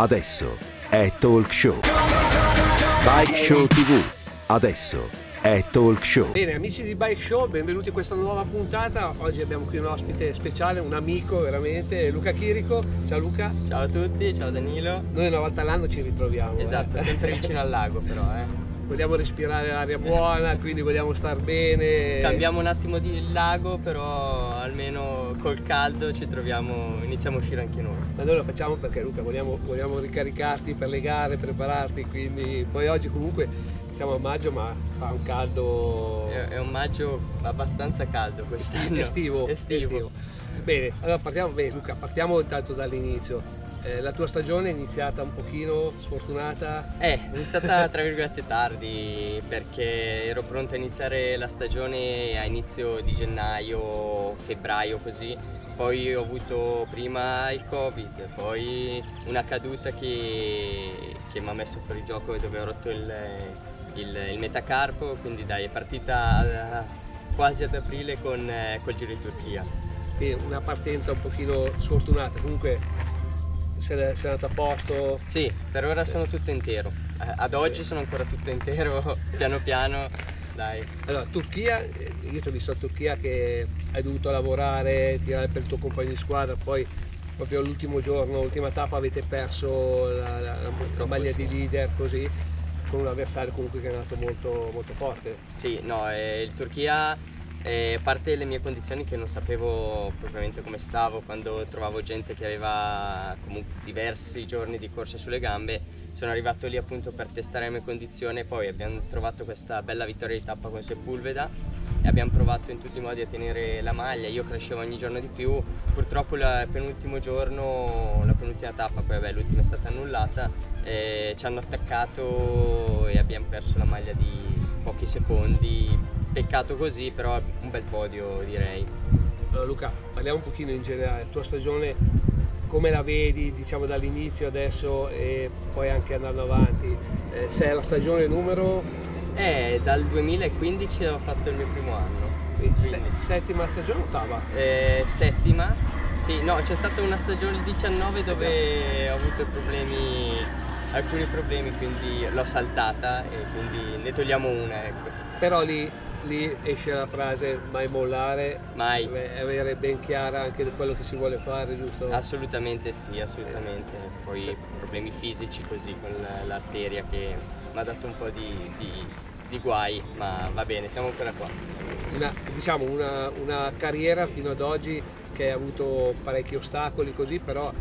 Adesso è Talk Show. Bike Show TV. Adesso è Talk Show. Bene, amici di Bike Show, benvenuti in questa nuova puntata. Oggi abbiamo qui un ospite speciale, un amico veramente, Luca Chirico. Ciao Luca. Ciao a tutti, ciao Danilo. Noi una volta all'anno ci ritroviamo. eh. Esatto, sempre vicino al lago però, eh. Vogliamo respirare l'aria buona, quindi vogliamo star bene. Cambiamo un attimo di lago, però almeno col caldo ci troviamo, iniziamo a uscire anche noi. Ma noi lo facciamo perché Luca vogliamo, vogliamo ricaricarti per le gare, prepararti, quindi poi oggi comunque siamo a maggio ma fa un caldo È, è un maggio abbastanza caldo quest'anno. estivo. Estivo. Bene, allora partiamo, bene, Luca, partiamo intanto dall'inizio. Eh, la tua stagione è iniziata un pochino sfortunata. Eh, è iniziata tra virgolette tardi perché ero pronto a iniziare la stagione a inizio di gennaio, febbraio così. Poi ho avuto prima il covid, poi una caduta che, che mi ha messo fuori gioco dove ho rotto il, il, il metacarpo, quindi dai è partita eh, quasi ad aprile con, eh, col Giro in Turchia. Quindi una partenza un pochino sfortunata. Comunque sei, sei andato a posto. Sì, per ora sono tutto intero. Eh, Ad oggi sono ancora tutto intero, piano piano, dai. Allora, Turchia, eh, io ti ho visto a Turchia che hai dovuto lavorare, tirare per il tuo compagno di squadra, poi proprio l'ultimo giorno, l'ultima tappa avete perso la, la- la maglia di leader così, con un avversario comunque che è andato molto, molto forte. Sì, no, eh, il Turchia, a parte le mie condizioni che non sapevo propriamente come stavo quando trovavo gente che aveva comunque diversi giorni di corsa sulle gambe, sono arrivato lì appunto per testare le mie condizioni e poi abbiamo trovato questa bella vittoria di tappa con Sepulveda e abbiamo provato in tutti i modi a tenere la maglia, io crescevo ogni giorno di più, purtroppo il penultimo giorno, la penultima tappa, poi vabbè l'ultima è stata annullata, eh, ci hanno attaccato e abbiamo perso la maglia di pochi secondi, peccato così, però un bel podio direi. Allora, Luca, parliamo un pochino in generale, tua stagione come la vedi diciamo dall'inizio adesso e poi anche andando avanti? Eh, sei alla stagione numero Eh, dal 2015 ho fatto il mio primo anno. se- settima stagione o ottava? eh, settima. Sì, no, c'è stata una stagione il 19 dove ho avuto problemi, alcuni problemi, quindi l'ho saltata e quindi ne togliamo una, ecco. Però lì, lì esce la frase mai mollare, Mai. avere ben chiara anche quello che si vuole fare, giusto? Assolutamente sì, assolutamente. Poi problemi fisici così con l'arteria che mi ha dato un po' di, di- di guai, ma va bene, siamo ancora qua. Una, diciamo una, una carriera fino ad oggi che ha avuto parecchi ostacoli così, però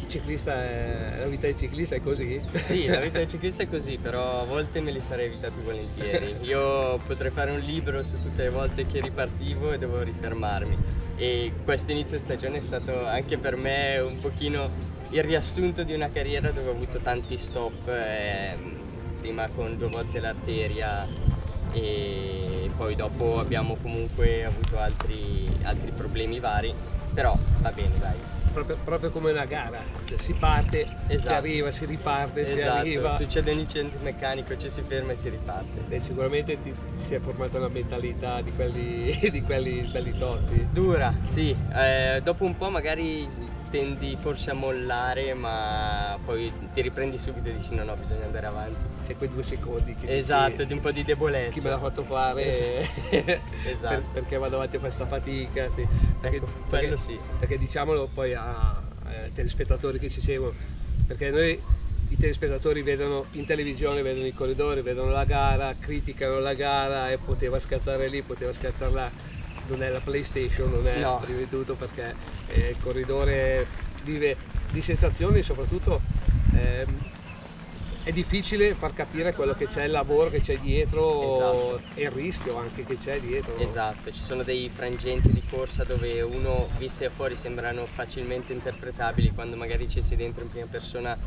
il ciclista è, la vita del ciclista è così. Sì, la vita del ciclista è così, però a volte me li sarei evitati volentieri. Io potrei fare un libro su tutte le volte che ripartivo e dovevo rifermarmi. E questo inizio stagione è stato anche per me un pochino il riassunto di una carriera dove ho avuto tanti stop, ehm, prima con due volte l'arteria e poi dopo abbiamo comunque avuto altri, altri problemi vari, però va bene dai. Proprio, proprio come una gara, Cioè, si parte, si Esatto. arriva, si riparte, si Esatto, arriva. succede un incidente meccanico, ci si ferma e si riparte. E sicuramente ti, ti si è formata una mentalità di quelli, di quelli belli tosti. Dura, sì, eh, dopo un po' magari tendi forse a mollare, ma poi ti riprendi subito e dici no no, bisogna andare avanti. C'è quei due secondi che Esatto, dici, di un po' di debolezza. chi me l'ha fatto fare Esatto. per- perché vado avanti a questa fatica. Sì. Perché, Ecco, perché- sì. Perché diciamolo poi a- ai telespettatori che ci seguono, perché noi i telespettatori vedono in televisione, vedono i corridori, vedono la gara, criticano la gara e poteva scattare lì, poteva scattare là. Non è la PlayStation, non è No. prima di tutto perché eh, il corridore vive di sensazioni e soprattutto ehm, è difficile far capire quello che c'è, il lavoro che c'è dietro Esatto. e il rischio anche che c'è dietro. Esatto, ci sono dei frangenti di corsa dove uno, visti da fuori, sembrano facilmente interpretabili, quando magari ci sei dentro in prima persona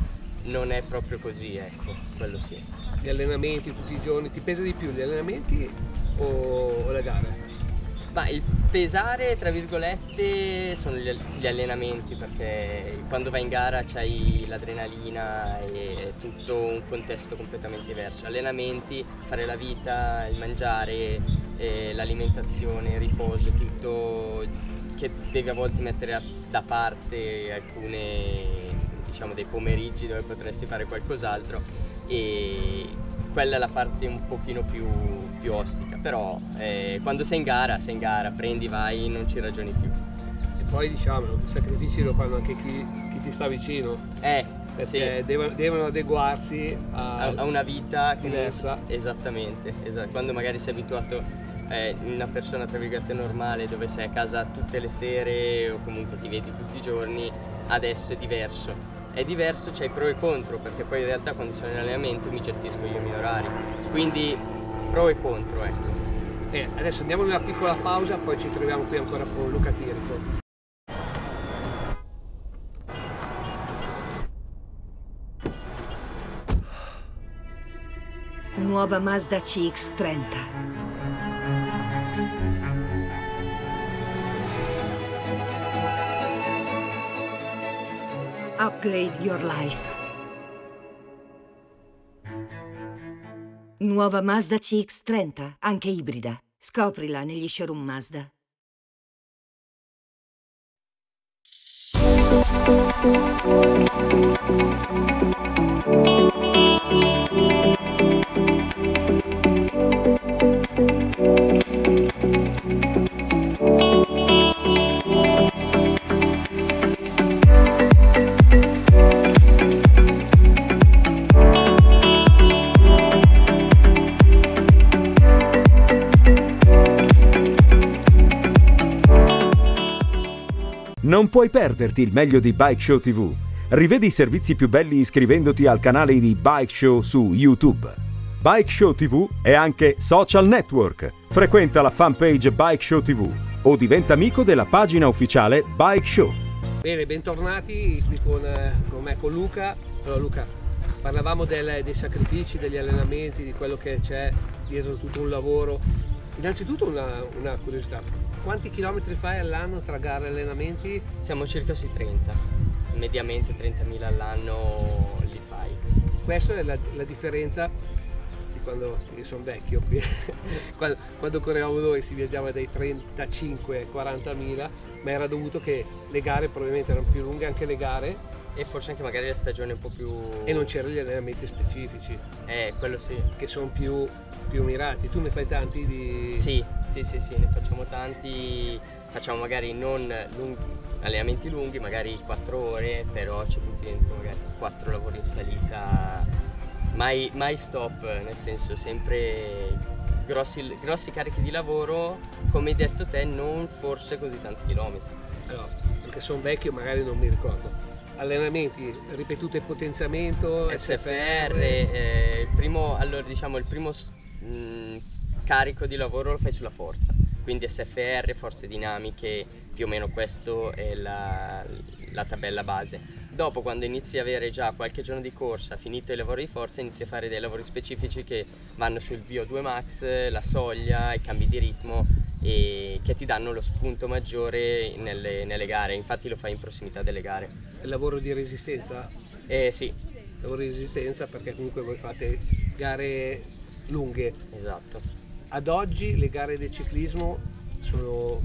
non è proprio così, ecco, quello sì. Gli allenamenti tutti i giorni, ti pesa di più gli allenamenti o, o le gare? Ma il pesare, tra virgolette, sono gli, allenamenti perché quando vai in gara c'hai l'adrenalina e tutto un contesto completamente diverso. Allenamenti, fare la vita, il mangiare, eh, l'alimentazione, il riposo, tutto che devi a volte mettere da parte alcune, diciamo, dei pomeriggi dove potresti fare qualcos'altro e quella è la parte un pochino più, più ostica, però eh, quando sei in gara, sei in gara, prendi, vai, non ci ragioni più. E poi diciamo, i sacrifici lo fanno anche chi, chi ti sta vicino, Eh, perché sì, devono, devono adeguarsi a, a, una vita diversa. Esattamente, esa- quando magari sei abituato eh, una persona tra virgolette normale dove sei a casa tutte le sere o comunque ti vedi tutti i giorni, adesso è diverso. È diverso, c'è i pro e contro, perché poi in realtà quando sono in allenamento mi gestisco io i miei orari. Quindi pro e contro, ecco. Eh, adesso andiamo in una piccola pausa, poi ci troviamo qui ancora con Luca Tirico. Nuova Mazda CX-30. Upgrade your life. Nuova Mazda CX-30, anche ibrida. Scoprila negli showroom Mazda. Non puoi perderti il meglio di Bike Show TV. Rivedi i servizi più belli iscrivendoti al canale di Bike Show su YouTube. Bike Show TV è anche social network. Frequenta la fanpage Bike Show TV o diventa amico della pagina ufficiale Bike Show. Bene, bentornati qui con, eh, con me, con Luca. Allora Luca, parlavamo del- dei sacrifici, degli allenamenti, di quello che c'è dietro tutto un lavoro. Innanzitutto una, una curiosità, quanti chilometri fai all'anno tra gare e allenamenti? Siamo circa sui 30, mediamente 30.000 all'anno li fai. Questa è la, la differenza di quando io sono vecchio qui. quando, quando correvamo noi si viaggiava dai 35 ai 40 mila, ma era dovuto che le gare probabilmente erano più lunghe, anche le gare, E forse anche magari la stagione un po' più... e non c'erano gli allenamenti specifici, Eh, quello sì. che sono più, più mirati. Tu ne fai tanti di... Sì, sì, sì, sì, ne facciamo tanti, facciamo magari non lunghi, allenamenti lunghi, magari 4 ore, però ci butti dentro magari 4 lavori in salita, mai, mai stop, nel senso sempre grossi, grossi carichi di lavoro, come hai detto te, non forse così tanti chilometri. Allora, perché sono vecchio magari non mi ricordo. Allenamenti, ripetuto il potenziamento, SFR, eh, il primo, allora diciamo il primo mh, carico di lavoro lo fai sulla forza, quindi SFR, forze dinamiche, più o meno questo è la, la tabella base. Dopo quando inizi a avere già qualche giorno di corsa, finito il lavoro di forza, inizi a fare dei lavori specifici che vanno sul VO2 max, la soglia, i cambi di ritmo e che ti danno lo spunto maggiore nelle, nelle gare, infatti lo fai in prossimità delle gare. Il lavoro di resistenza, Eh sì, lavoro di resistenza perché comunque voi fate gare lunghe. esatto. Ad oggi le gare del ciclismo sono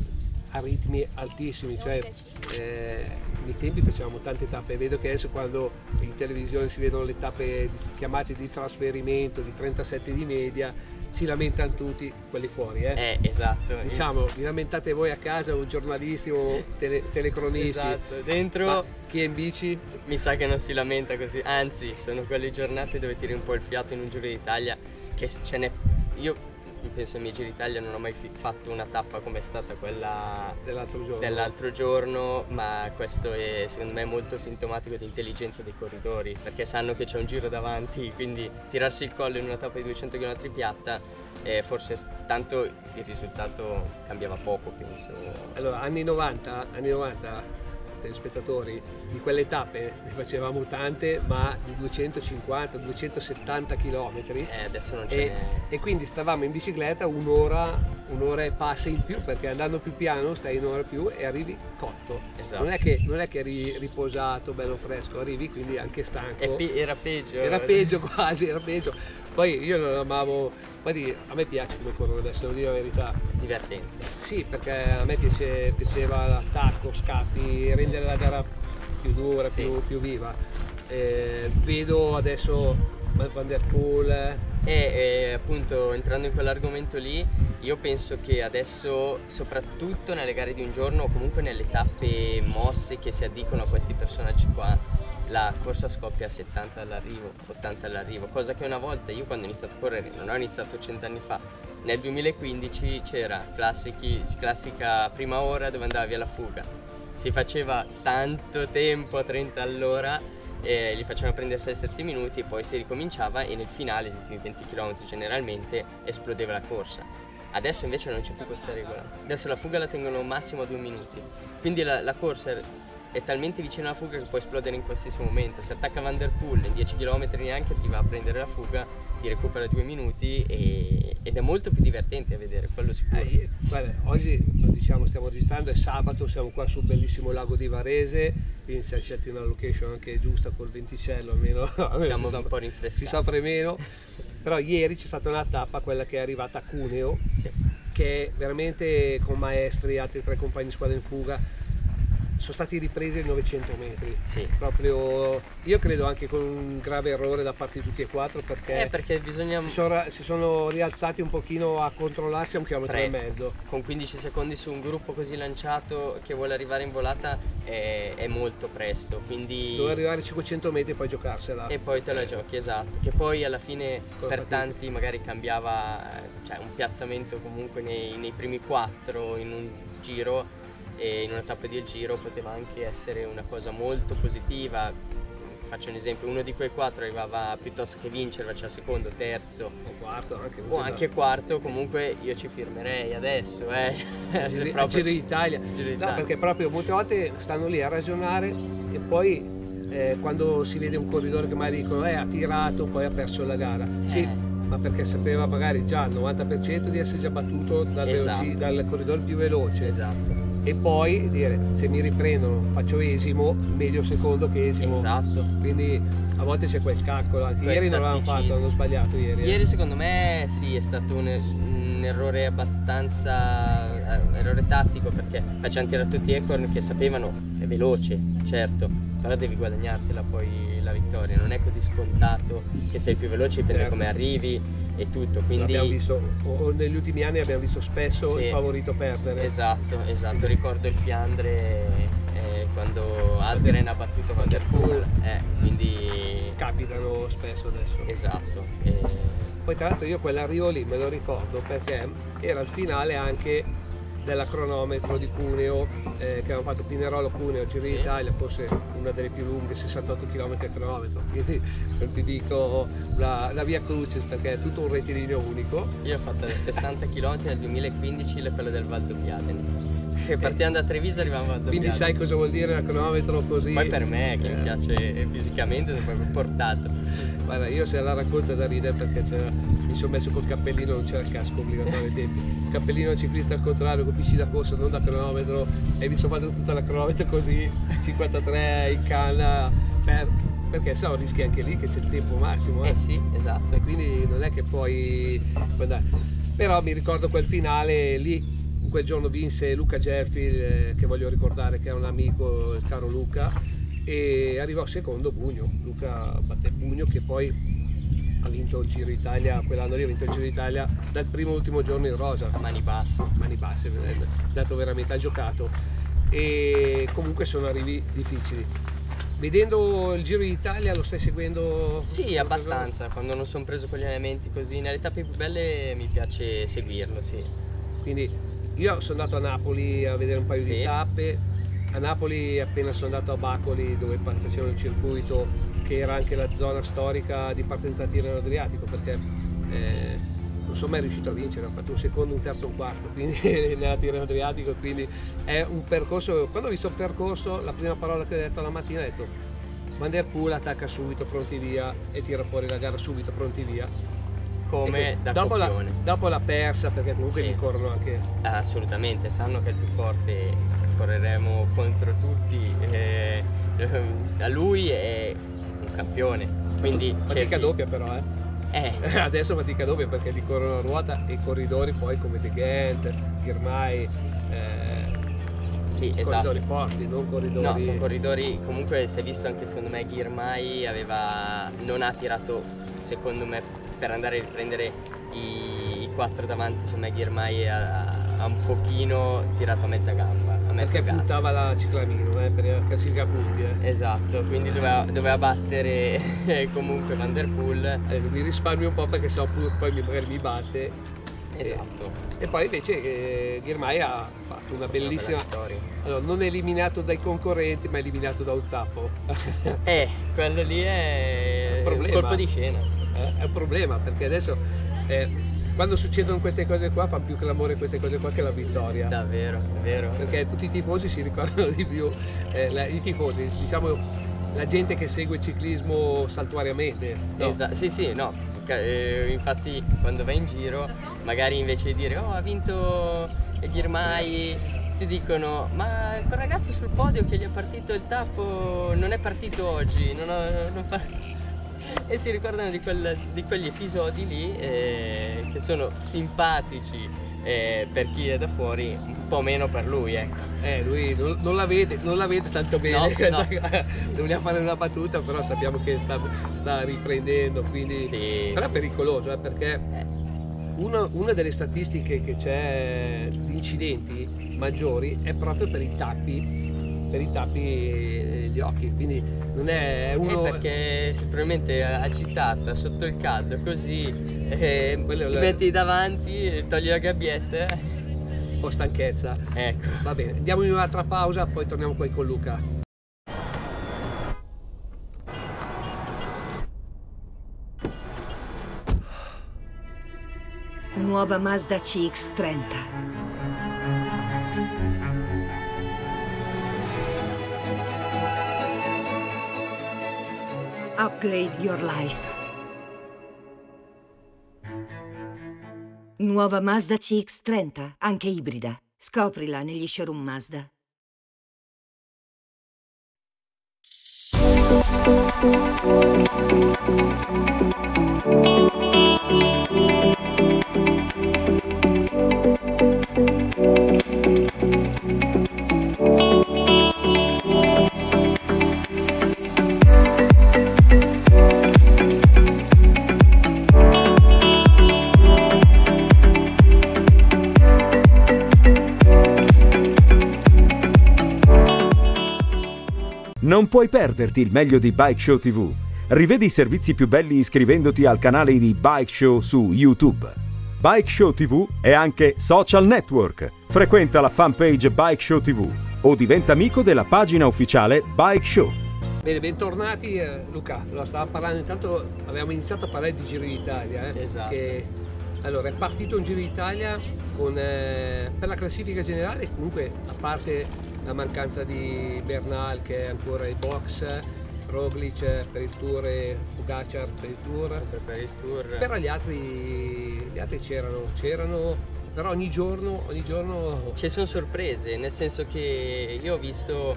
a ritmi altissimi, cioè eh, nei tempi facevamo tante tappe, vedo che adesso quando in televisione si vedono le tappe chiamate di trasferimento di 37 di media, si lamentano tutti quelli fuori. Eh. Eh, esatto. Diciamo, vi lamentate voi a casa o giornalisti o tele- telecronisti, Esatto, dentro ma chi è in bici mi sa che non si lamenta così, anzi sono quelle giornate dove tiri un po' il fiato in un giro d'Italia che ce n'è io penso ai miei giri d'Italia non ho mai fi- fatto una tappa come è stata quella dell'altro giorno. dell'altro giorno, ma questo è secondo me molto sintomatico di intelligenza dei corridori, perché sanno che c'è un giro davanti, quindi tirarsi il collo in una tappa di 200 km piatta eh, forse tanto il risultato cambiava poco, penso. Allora, anni 90, anni 90 telespettatori, di quelle tappe ne facevamo tante, ma di 250-270 km. Eh, adesso non ce E, e quindi stavamo in bicicletta un'ora, un'ora e passa in più, perché andando più piano stai un'ora più e arrivi cotto. Esatto. Non è che, non è che eri riposato, bello fresco, arrivi quindi anche stanco. E pe- era peggio. Era peggio quasi, era peggio. Poi io non amavo, poi a me piace come corro adesso, devo dire la verità. Divertente. Sì, perché a me piace- piaceva l'attacco, scappi, rendere la gara più dura, Sì. più, più viva. Eh, vedo adesso Van der Poel, E eh, appunto entrando in quell'argomento lì, io penso che adesso, soprattutto nelle gare di un giorno o comunque nelle tappe mosse che si addicono a questi personaggi qua, la corsa scoppia a 70 all'arrivo, 80 all'arrivo, cosa che una volta io quando ho iniziato a correre, non ho iniziato 100 anni fa, nel 2015 c'era classica prima ora dove andava via la fuga, si faceva tanto tempo a 30 all'ora e li facevano prendere 6-7 minuti e poi si ricominciava e nel finale, gli ultimi 20 km generalmente, esplodeva la corsa. Adesso invece non c'è più questa regola. Adesso la fuga la tengono massimo a due minuti. Quindi la, la corsa è, talmente vicina alla fuga che può esplodere in qualsiasi momento. Se attacca Van der Poel in 10 km neanche ti va a prendere la fuga, ti recupera due minuti e- ed è molto più divertente a vedere, quello sicuro. Eh, guarda, oggi diciamo, stiamo registrando, è sabato, siamo qua sul bellissimo lago di Varese, quindi siamo scelti una location anche giusta col venticello, almeno almeno Siamo si un po' rinfrescati. Si soffre meno, però ieri c'è stata una tappa, quella che è arrivata a Cuneo, Sì. che veramente con maestri e altri tre compagni di squadra in fuga sono stati ripresi ai 900 metri. Sì. Proprio, io credo anche con un grave errore da parte di tutti e quattro perché, Eh, perché bisogna si, sono, si sono rialzati un pochino a controllarsi a un chilometro presto. e mezzo. Con 15 secondi su un gruppo così lanciato che vuole arrivare in volata è, è molto presto. Quindi Doveva arrivare a 500 metri e poi giocarsela. E poi te la giochi, esatto. Che poi alla fine Con per fatica. tanti magari cambiava cioè, un piazzamento comunque nei, nei primi quattro in un giro e in una tappa di giro poteva anche essere una cosa molto positiva. Faccio un esempio, uno di quei quattro arrivava piuttosto che vincere, faceva secondo, terzo O quarto anche. o anche quarto, comunque io ci firmerei adesso, eh. a proprio- Giro d'Italia. No, perché proprio molte volte stanno lì a ragionare e poi eh, quando si vede un corridore che magari dicono eh ha tirato poi ha perso la gara. Sì, Eh. ma perché sapeva magari già al 90% di essere già battuto dal, Esatto. veloci- dal corridore più veloce. Esatto. E poi dire se mi riprendono faccio esimo, meglio secondo che esimo. Esatto. Quindi a volte c'è quel calcolo, anche Quel ieri non l'hanno fatto, hanno sbagliato ieri. eh. Ieri secondo me sì, è stato un, un errore abbastanza eh, errore tattico perché facciamo tirare tutti Ecorn che sapevano è veloce, certo, però devi guadagnartela poi la vittoria, non è così scontato che sei più veloce, dipende Certo. come arrivi e tutto, quindi L'abbiamo visto, negli ultimi anni abbiamo visto spesso Sì. il favorito perdere. Esatto, esatto, ricordo il Fiandre eh, quando Asgren ha battuto Van der Poel, eh, quindi Capitano spesso adesso. esatto. eh, Poi tra l'altro io quell'arrivo lì me lo ricordo perché era il finale anche della cronometro di Cuneo eh, che avevamo fatto Pinerolo Cuneo Giro Sì. d'Italia, forse una delle più lunghe, 68 km a cronometro, quindi non ti dico la, la via Crucis perché è tutto un rettilineo unico. Io ho fatto 60 km nel 2015 le quelle del Valdobbiadene. Che partendo da Treviso arrivavamo a. Quindi sai cosa vuol dire la cronometro così? Poi per me che Eh, mi piace fisicamente sono proprio portato. Guarda, io se la racconto da ridere perché c'era- mi sono messo col cappellino, non c'era il casco obbligatorio ai tempi. Cappellino da ciclista al contrario, con pisci da corsa, non da cronometro, e mi sono fatto tutta la cronometro così, 53 in canna, per- perché se no rischi anche lì che c'è il tempo massimo. eh. Eh sì, esatto. E quindi non è che poi. Però mi ricordo quel finale lì, quel giorno vinse Luca Gelfi, eh, che voglio ricordare che è un amico, il caro Luca, e arrivò secondo Bugno. Luca batté Bugno che poi ha vinto il Giro d'Italia, quell'anno lì ha vinto il Giro d'Italia dal primo all'ultimo giorno in rosa, mani basse. mani basse, è dato veramente, ha giocato. E comunque sono arrivi difficili. vedendo il Giro d'Italia lo stai seguendo? Sì, abbastanza, quando non sono preso con gli elementi così, nelle tappe più belle mi piace seguirlo, sì. Quindi io sono andato a Napoli a vedere un paio Sì. di tappe, a Napoli appena sono andato a Bacoli dove facevano il circuito che era anche la zona storica di partenza a Tirreno Adriatico perché eh, non sono mai riuscito a vincere, ho fatto un secondo, un terzo, un quarto, quindi nella Tirreno Adriatico, quindi è un percorso, quando ho visto il percorso la prima parola che ho detto la mattina ho detto Van der Poel attacca subito, pronti via e tira fuori la gara subito, pronti via. Come E da dopo, la, dopo l'ha persa perché comunque Sì. gli corrono anche Assolutamente, sanno che è il più forte, correremo contro tutti. eh, a lui è un campione, quindi fatica cerchi- doppia però eh. Eh, Adesso fatica doppia perché li corrono a ruota e i corridori poi come De Ghent, Girmay, eh, sì, corridori esatto. forti, non corridori... No, sono corridori, comunque si è visto anche secondo me Girmay aveva, non ha tirato secondo me per andare a riprendere i, i quattro davanti, secondo me Girmay ha, ha un pochino tirato a mezza gamba, perché gas. puntava la ciclamino eh, per la classifica punti. Eh. Esatto, quindi doveva, doveva battere comunque Van Der Poel. Eh, mi risparmio un po' perché so pu- poi magari mi batte. Esatto. E poi invece eh, Girmay ha fatto una bellissima... Una. Allora, non eliminato dai concorrenti ma eliminato da un tappo. Eh, quello lì è Un problema. colpo di scena. Eh, è un problema perché adesso eh, quando succedono queste cose qua fa più clamore queste cose qua che la vittoria. Davvero, è vero. Perché tutti i tifosi si ricordano di più, eh, la- i tifosi, diciamo la gente che segue il ciclismo saltuariamente. no? Esa- sì, sì, no. eh, infatti quando vai in giro, magari invece di dire oh ha vinto Girmay, ti dicono ma quel ragazzo sul podio che gli è partito il tappo non è partito oggi, non ho- non fa- E si ricordano di, quel- di quegli episodi lì eh, che sono simpatici eh, per chi è da fuori, un po' meno per lui, ecco. Eh, lui non, non la vede, non la vede tanto bene, No, no. vogliamo fare una battuta, però sappiamo che sta, sta riprendendo, quindi Sì, però è sì. pericoloso eh, perché una, una delle statistiche che c'è di incidenti maggiori è proprio per i tappi, per i tappi negli occhi, quindi non è uno... Eh, perché probabilmente agitata sotto il caldo così eh, Quello ti metti davanti, togli la gabbietta. un po' stanchezza. Ecco. Va bene, andiamo in un'altra pausa, poi torniamo poi con Luca. Nuova Mazda CX30. Upgrade your life. Nuova Mazda CX30, anche ibrida. Scoprila negli showroom Mazda. Non puoi perderti il meglio di Bike Show TV. Rivedi i servizi più belli iscrivendoti al canale di Bike Show su YouTube. Bike Show TV è anche social network. Frequenta la fanpage Bike Show TV o diventa amico della pagina ufficiale Bike Show. Bene, bentornati eh, Luca. Allora, stavamo parlando, intanto avevamo iniziato a parlare di Giro d'Italia. eh, Esatto. che- allora, è partito un Giro d'Italia con, eh, per la classifica generale, comunque a parte la mancanza di Bernal che è ancora ai box, Roglic per il tour e Pogacar per il tour. Sempre per il tour. Però gli altri, gli altri c'erano, c'erano, però ogni giorno, ogni giorno Ci sono sorprese, nel senso che io ho visto,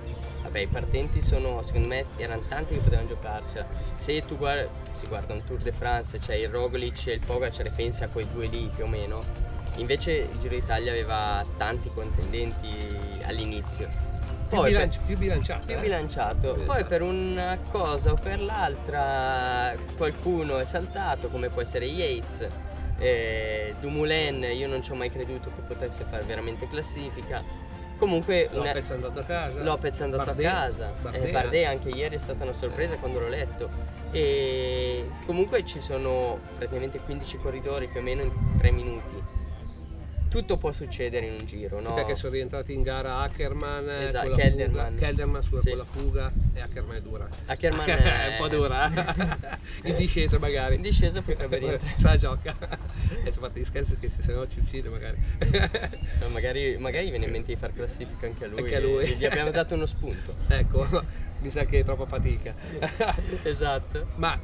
vabbè i partenti sono, secondo me erano tanti che potevano giocarsela. Se tu guardi, si guarda un Tour de France, c'è il Roglic e il Pogacar e pensi a quei due lì più o meno, invece il Giro d'Italia aveva tanti contendenti all'inizio. più, per- bilanci- più bilanciato. più eh. bilanciato. Poi per una cosa o per l'altra qualcuno è saltato, come può essere Yates. Eh, Dumoulin io non ci ho mai creduto che potesse fare veramente classifica. Comunque una- Lopez è andato a casa. Lopez è andato Bardet- a casa, Bardet eh, Bardet anche ieri è stata una sorpresa quando l'ho letto. E comunque ci sono praticamente 15 corridori più o meno in 3 minuti. Tutto può succedere in un giro, Sì, no? perché sono rientrati in gara Ackerman, eh, Esatto, Kelderman. fuga, Kelderman scusa, Sì. con la fuga e Ackerman è dura. Ackerman è un è- po' dura. in discesa magari. In discesa potrebbe rientrare. Se la gioca. E si fatti gli scherzi che se no ci uccide magari. No, magari, magari viene in mente di far classifica anche a lui. Anche a lui. Gli abbiamo dato uno spunto. ecco, mi sa che è troppa fatica. esatto. Ma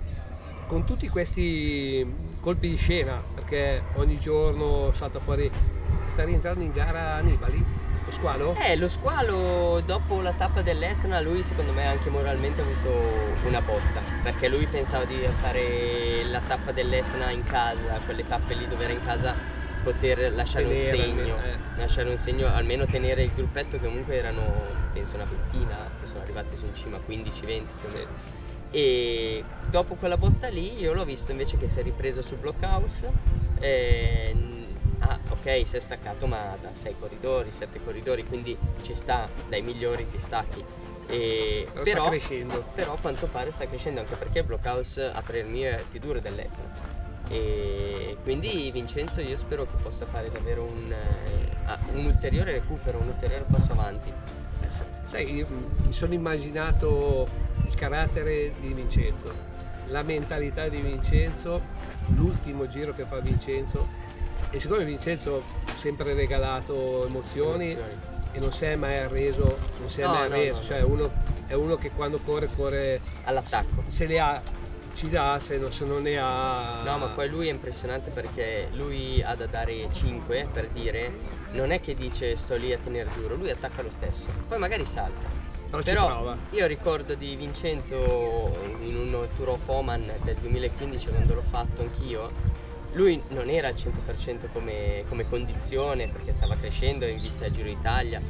con tutti questi colpi di scena, perché ogni giorno salta fuori, sta rientrando in gara Nibali, lo squalo? Eh, lo squalo dopo la tappa dell'Etna, lui secondo me anche moralmente ha avuto una botta, perché lui pensava di fare la tappa dell'Etna in casa, quelle tappe lì dove era in casa, poter lasciare un Tenere, segno, eh. lasciare un segno, almeno tenere il gruppetto che comunque erano, penso una ventina, che sono arrivati su in cima, 15-20 più o meno. E dopo quella botta lì io l'ho visto invece che si è ripreso sul blockhouse. E, ah, ok, si è staccato ma da 6 corridori, 7 corridori, quindi ci sta, dai migliori ti stacchi. E, Però sta crescendo. però a quanto pare sta crescendo anche perché il blockhouse a parer mio è più duro dell'Etna. E quindi Vincenzo io spero che possa fare davvero un, ah, un ulteriore recupero, un ulteriore passo avanti. Eh, sa- Sai, mi sono immaginato il carattere di Vincenzo, la mentalità di Vincenzo, l'ultimo giro che fa Vincenzo e siccome Vincenzo ha sempre regalato emozioni, Emozioni. e non si è mai arreso, non si è No, mai no, arreso, no, cioè uno, è uno che quando corre corre All'attacco. se le ha ci dà, se non, se non ne ha No, ma poi lui è impressionante perché lui ha da dare 5 per dire, non è che dice sto lì a tenere duro, lui attacca lo stesso, poi magari salta. Però ci Però prova. io ricordo di Vincenzo in un Tour of Oman del 2015 quando l'ho fatto anch'io, lui non era al 100% come, come condizione perché stava crescendo in vista del Giro d'Italia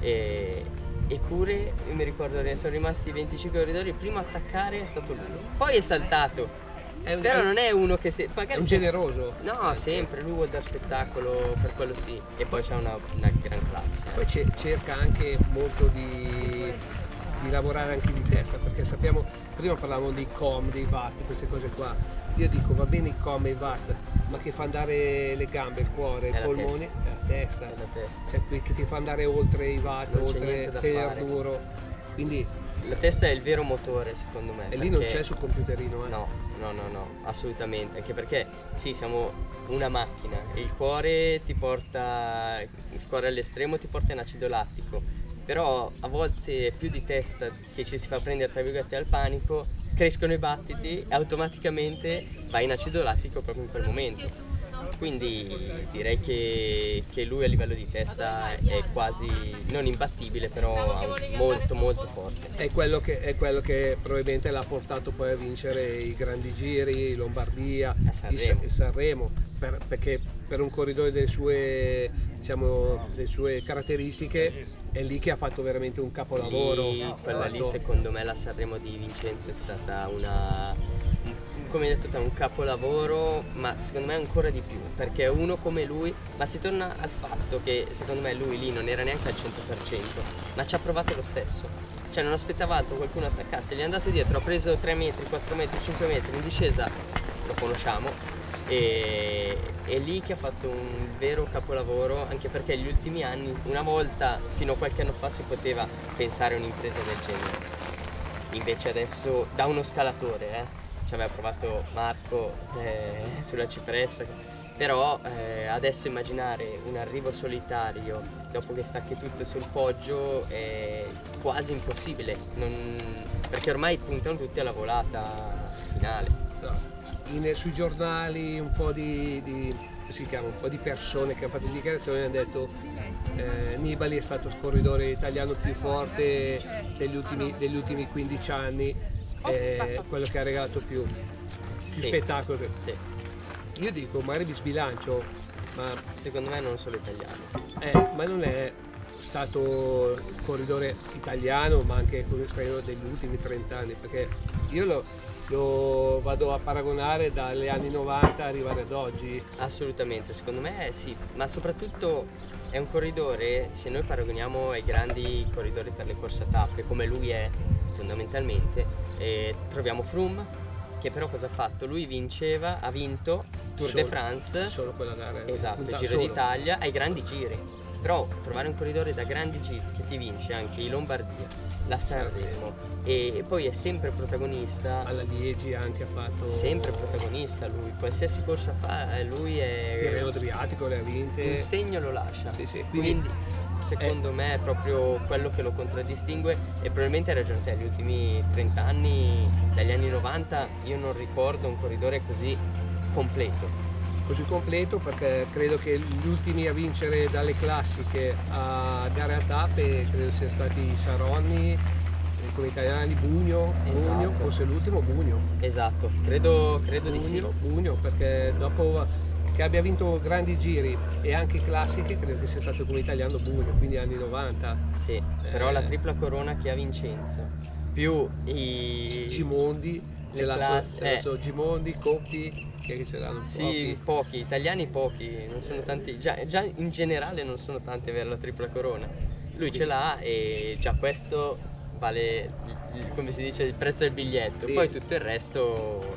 e, eppure io mi ricordo che sono rimasti 25 corridori, il primo a attaccare è stato lui, poi è saltato. È un- Però è non è uno che se, è magari un se- generoso. No, sempre, lui vuol dare spettacolo, per quello sì. E poi c'è una, una gran classe. Poi ce- cerca anche molto di, di lavorare anche di testa, perché sappiamo, prima parlavamo dei com, dei watt, queste cose qua. Io dico va bene i com e i watt, ma che fa andare le gambe, il cuore, È i la polmoni, testa. è la testa. È la testa. Cioè qui che ti fa andare oltre i watt, Non oltre tenere fare. duro. Quindi La testa è il vero motore, secondo me. e lì non c'è sul computerino, eh. No, no, no, no, assolutamente. Anche perché sì, siamo una macchina. e Il cuore ti porta. Il cuore all'estremo ti porta in acido lattico. Però a volte più di testa che ci si fa prendere tra virgolette al panico, crescono i battiti e automaticamente vai in acido lattico proprio in quel momento. Quindi direi che, che lui a livello di testa è quasi non imbattibile, però molto molto forte. È quello, che, è quello che probabilmente l'ha portato poi a vincere i grandi giri, Lombardia, Sanremo. i Sanremo, per- perché per un corridore delle sue, diciamo, delle sue caratteristiche è lì che ha fatto veramente un capolavoro. Lì, quella lì fatto- secondo me la Sanremo di Vincenzo è stata una un- come hai detto te un capolavoro ma secondo me ancora di più perché uno come lui ma si torna al fatto che secondo me lui lì non era neanche al 100% ma ci ha provato lo stesso cioè non aspettava altro qualcuno attaccasse gli è andato dietro ha preso 3 metri 4 metri 5 metri in discesa lo conosciamo e è lì che ha fatto un vero capolavoro anche perché gli ultimi anni una volta fino a qualche anno fa si poteva pensare a un'impresa del genere. Invece adesso da uno scalatore eh, ci aveva provato Marco eh, sulla cipressa. Però eh, adesso immaginare un arrivo solitario dopo che stacchi tutto sul poggio è quasi impossibile. Non- perché ormai puntano tutti alla volata finale. No. In- sui giornali un po' di, di- chiama, un po' di persone che hanno fatto dichiarazioni hanno detto eh, Nibali è stato il corridore italiano più forte degli ultimi, degli ultimi 15 anni, è quello che ha regalato più, più Sì. spettacolo. sì. Io dico, magari mi sbilancio, ma, secondo me non solo italiano eh, ma non è stato il corridore italiano, ma anche quello straniero degli ultimi 30 anni, perché io lo, lo vado a paragonare dalle anni 90 arrivare ad oggi. Assolutamente, secondo me sì, ma soprattutto è un corridore, se noi paragoniamo ai grandi corridori per le corse a tappe, come lui è fondamentalmente, eh, troviamo Froome, che però cosa ha fatto? Lui vinceva, ha vinto Tour Solo- de France, Solo quella gara. esatto, Punta- Giro d'Italia, ai grandi giri. Però trovare un corridore da grandi giri che ti vince anche i Lombardia, la Sanremo e poi è sempre protagonista, Alla Liegi anche ha fatto sempre protagonista lui, qualsiasi corsa fa eh, lui è Tirreno Adriatico, le ha vinte. un segno lo lascia. Sì, sì, quindi- Quindi, secondo me è proprio quello che lo contraddistingue e probabilmente hai ragione te, gli ultimi 30 anni, dagli anni 90, io non ricordo un corridore così completo. Così completo perché credo che gli ultimi a vincere dalle classiche a gare a tappe credo siano stati Saronni, eh, come italiani Bugno, Esatto. Bugno, forse l'ultimo Bugno. Esatto, credo, credo di sì. Bugno, Bugno, perché dopo che abbia vinto grandi giri e anche classiche credo che sia stato come italiano Bugno, quindi anni 90. Sì, però la Eh. tripla corona che ha Vincenzo, più i... Gimondi, ce l'ha eh. Gimondi, Coppi, che ce l'hanno Sì, pochi. pochi, italiani pochi, non sono tanti, già, già in generale non sono tanti avere la tripla corona. Lui ce l'ha e già questo vale, il- come si dice, il prezzo del biglietto. Sì. Poi tutto il resto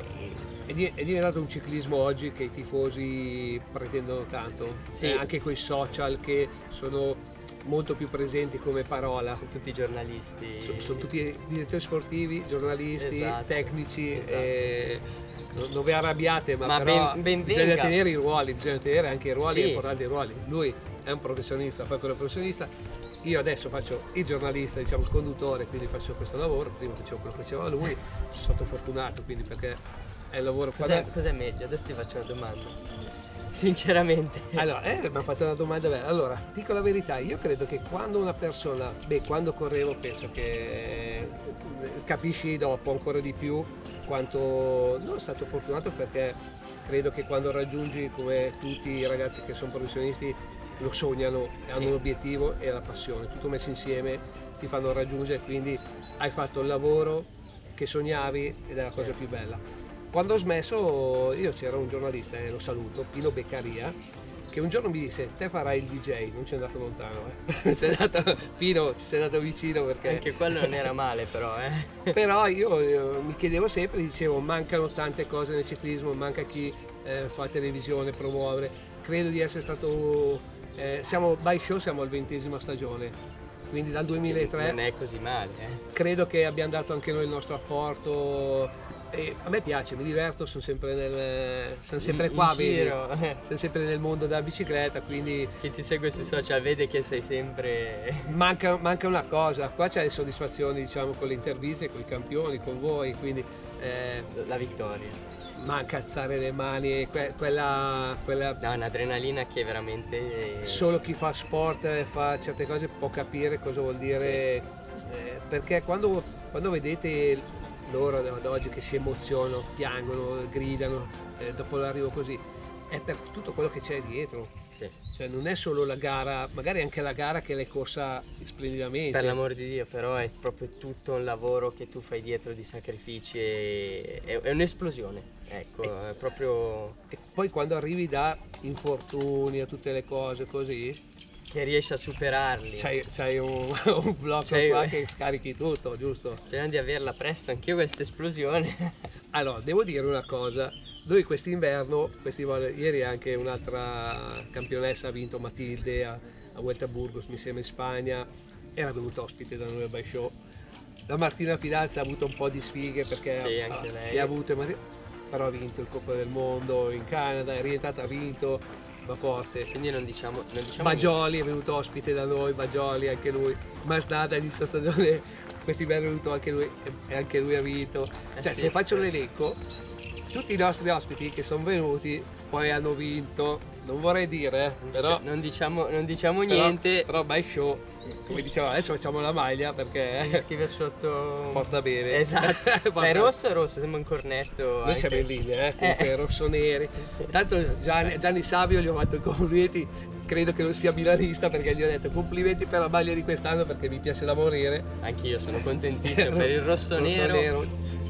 è diventato un ciclismo oggi che i tifosi pretendono tanto, Sì. Eh, anche con i social che sono molto più presenti come parola. sono tutti giornalisti. So- Sono tutti direttori sportivi, giornalisti, Esatto. tecnici. Esatto. e non, vi arrabbiate, ma, Ma però ben- ben bisogna venga. tenere i ruoli, bisogna tenere anche i ruoli Sì. e importanti i ruoli. Lui è un professionista, fa quello professionista. Io adesso faccio il giornalista, diciamo il conduttore, quindi faccio questo lavoro. Prima facevo quello che faceva lui, sono stato fortunato quindi perché è il lavoro Cos'è, quando- cos'è meglio? Adesso ti faccio una domanda. Sinceramente. Allora, eh, mi ha fatto una domanda bella. Allora, dico la verità, io credo che quando una persona, beh, quando correvo penso che eh, capisci dopo ancora di più quanto non sono stato fortunato perché credo che quando raggiungi come tutti i ragazzi che sono professionisti lo sognano, Sì. hanno un obiettivo e la passione, tutto messo insieme ti fanno raggiungere, quindi hai fatto il lavoro che sognavi ed è la cosa più bella. Quando ho smesso, io c'era un giornalista, e lo saluto, Pino Beccaria, che un giorno mi disse, te farai il DJ, non c'è andato lontano, eh. C'è andato- Pino ci sei andato vicino perché... Anche quello non era male però, eh. Però io eh, mi chiedevo sempre, dicevo, mancano tante cose nel ciclismo, manca chi eh, fa televisione, promuovere. Credo di essere stato, eh, siamo, by show siamo al ventesima stagione, quindi dal 2003 Non è così male, eh. credo che abbiamo dato anche noi il nostro apporto. E a me piace, mi diverto, sono sempre, nel, sono sempre In- qua, in vedi? sono sempre nel mondo della bicicletta, quindi Chi ti segue sui social vede che sei sempre... manca, manca una cosa, qua c'è le soddisfazioni diciamo con le interviste, con i campioni, con voi, quindi eh, la vittoria. manca alzare le mani, que- quella, quella No, un'adrenalina che veramente... solo chi fa sport e fa certe cose può capire cosa vuol dire eh, perché quando, quando vedete loro ad oggi che si emozionano, piangono, gridano eh, dopo l'arrivo così è per tutto quello che c'è dietro Sì. cioè non è solo la gara magari anche la gara che l'hai corsa splendidamente Per l'amor di Dio, però è proprio tutto un lavoro che tu fai dietro di sacrifici e è, è un'esplosione. Ecco, è proprio e poi quando arrivi da infortuni a tutte le cose così che riesci a superarli. c'hai, c'hai un, un blocco C'hai- qua che scarichi tutto giusto? Speriamo di averla presto anch'io questa esplosione. Allora, devo dire una cosa, noi quest'inverno, ieri anche un'altra campionessa ha vinto Matilde a, a Vuelta Burgos, mi sembra in Spagna, era venuta ospite da noi al By Show. La Martina Fidalza ha avuto un po' di sfighe perché Sì, ha, anche lei. le ha avute, però ha vinto il Coppa del Mondo in Canada, è rientrata, ha vinto, va forte. Quindi non diciamo, non diciamo Bagioli è venuto ospite da noi, Bagioli anche lui, Masnada inizio stagione, quest'inverno è venuto anche lui e anche lui ha vinto. Eh Cioè sì, se faccio certo. l'elenco, tutti i nostri ospiti che sono venuti poi hanno vinto, non vorrei dire, eh, niente. però, Cioè, non diciamo, non diciamo però- niente. però by show, come dicevo adesso facciamo la maglia Devi perché scrivere sotto. porta bene. Esatto. Ma è rosso è rosso, sembra un cornetto. Noi siamo in linea, eh, comunque Eh. rossoneri. Tanto Gianni, Gianni Savio gli ho fatto i complimenti, credo che non sia milanista perché gli ho detto complimenti per la maglia di quest'anno perché mi piace da morire. Anch'io sono contentissimo per il rosso, nero.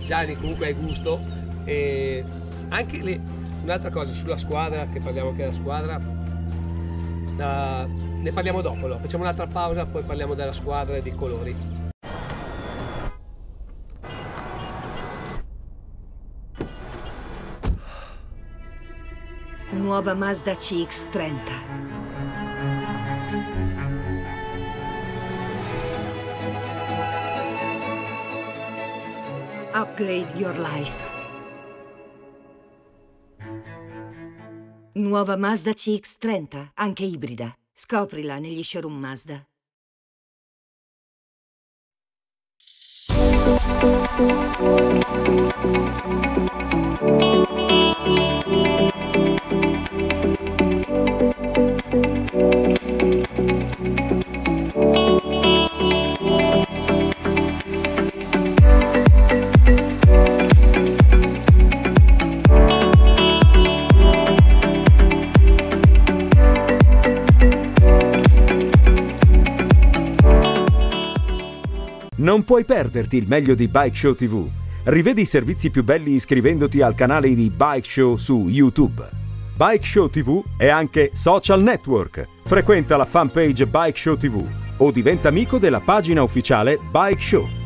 Gianni comunque hai gusto e anche le, un'altra cosa sulla squadra, che parliamo anche della squadra, uh, ne parliamo dopo, no? facciamo un'altra pausa, poi parliamo della squadra e dei colori. Nuova Mazda CX-30. Upgrade your life. Nuova Mazda CX-30, anche ibrida. Scoprila negli showroom Mazda. Non puoi perderti il meglio di Bike Show TV. Rivedi i servizi più belli iscrivendoti al canale di Bike Show su YouTube. Bike Show TV è anche social network. Frequenta la fanpage Bike Show TV o diventa amico della pagina ufficiale Bike Show.